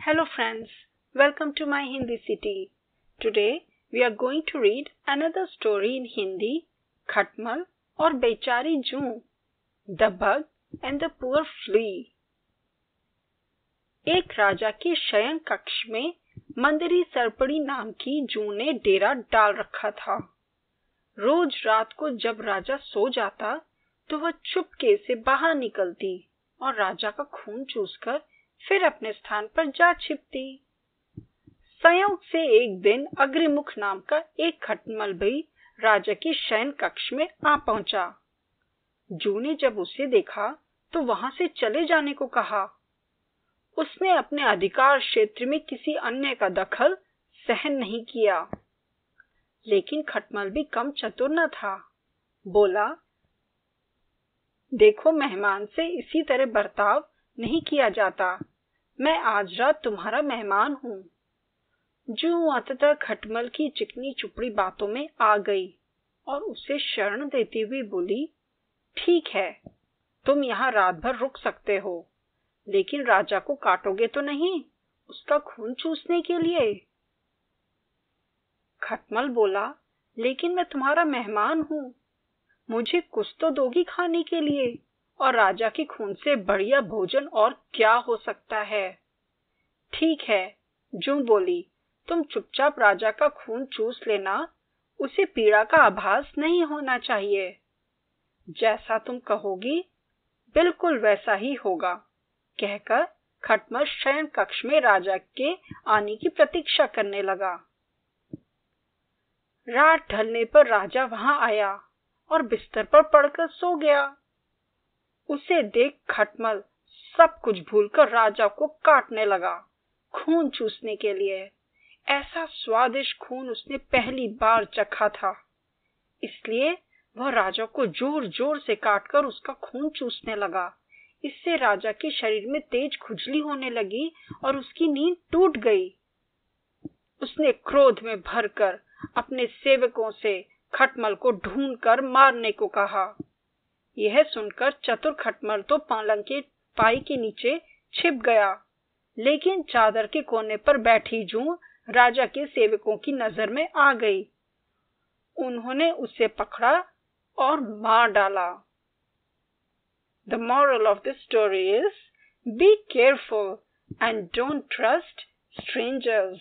Hello friends, welcome to my Hindi city. Today we are going to read another story in Hindi, Khatmal or Bechari Juu, The Bug and the Poor Flea. एक राजा के शयन कक्ष में मंदिरी सरपड़ी नाम की जू ने डेरा डाल रखा था रोज रात को जब राजा सो जाता तो वह चुपके से बाहर निकलती और राजा का खून चूसकर फिर अपने स्थान पर जा छिपती। संयोग से एक दिन अग्रिमुख नाम का एक खटमल भी राजा के शयन कक्ष में आ पहुँचा। जू ने जब उसे देखा तो वहाँ से चले जाने को कहा। उसने अपने अधिकार क्षेत्र में किसी अन्य का दखल सहन नहीं किया। लेकिन खटमल भी कम चतुर न था। बोला, देखो, मेहमान से इसी तरह बर्ताव नहीं किया जाता। मैं आज रात तुम्हारा मेहमान हूँ। जू अंततः खटमल की चिकनी चुपड़ी बातों में आ गई और उसे शरण देती हुई बोली, ठीक है, तुम यहाँ रात भर रुक सकते हो, लेकिन राजा को काटोगे तो नहीं, उसका खून चूसने के लिए? खटमल बोला, लेकिन मैं तुम्हारा मेहमान हूँ, मुझे कुछ तो दोगी खाने के लिए और राजा के खून से बढ़िया भोजन और क्या हो सकता है? ठीक है, जू बोली, तुम चुपचाप राजा का खून चूस लेना, उसे पीड़ा का आभास नहीं होना चाहिए। जैसा तुम कहोगी, बिल्कुल वैसा ही होगा, कहकर खटमल शयन कक्ष में राजा के आने की प्रतीक्षा करने लगा। रात ढलने पर राजा वहाँ आया और बिस्तर पर पड़कर सो गया। उसे देख खटमल सब कुछ भूलकर राजा को काटने लगा, खून चूसने के लिए। ऐसा स्वादिष्ट खून उसने पहली बार चखा था। इसलिए वह राजा को ज़ोर ज़ोर से काटकर उसका खून चूसने लगा। इससे राजा के शरीर में तेज खुजली होने लगी और उसकी नींद टूट गई। उसने क्रोध में भरकर अपने सेवकों से खटमल को ढूंढकर मारने को कहा। यह सुनकर चतुर खटमल तो पालंग के पाई के नीचे छिप गया। लेकिन चादर के कोने पर बैठी जू राजा के सेवकों की नज़र में आ गई। उन्होंने उसे पकड़ा और मार डाला। The moral of the story is be careful and don't trust strangers